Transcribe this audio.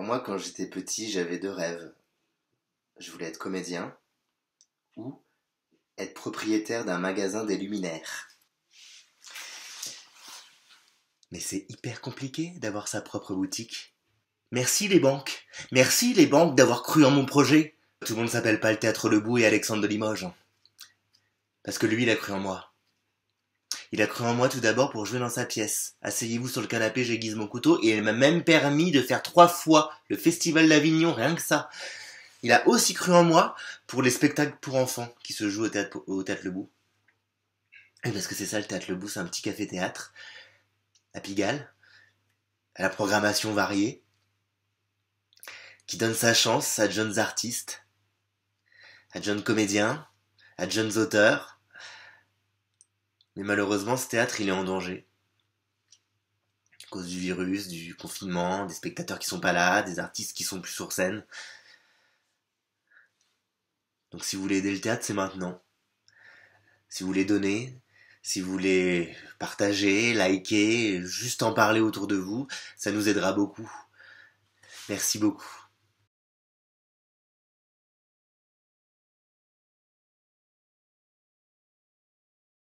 Moi, quand j'étais petit, j'avais deux rêves. Je voulais être comédien ou être propriétaire d'un magasin des luminaires. Mais c'est hyper compliqué d'avoir sa propre boutique. Merci les banques. Merci les banques d'avoir cru en mon projet. Tout le monde s'appelle pas le Théâtre Lebout et Alexandre de Limoges. Parce que lui, il a cru en moi. Il a cru en moi tout d'abord pour jouer dans sa pièce. Asseyez-vous sur le canapé, j'aiguise mon couteau, et il m'a même permis de faire trois fois le Festival d'Avignon, rien que ça. Il a aussi cru en moi pour les spectacles pour enfants qui se jouent au théâtre, au théâtre Lebout. Et parce que c'est ça le théâtre Lebout, c'est un petit café-théâtre à Pigalle, à la programmation variée, qui donne sa chance à jeunes artistes, à jeunes comédiens, à jeunes auteurs. Mais malheureusement, ce théâtre, il est en danger. À cause du virus, du confinement, des spectateurs qui sont pas là, des artistes qui sont plus sur scène. Donc si vous voulez aider le théâtre, c'est maintenant. Si vous voulez donner, si vous voulez partager, liker, juste en parler autour de vous, ça nous aidera beaucoup. Merci beaucoup.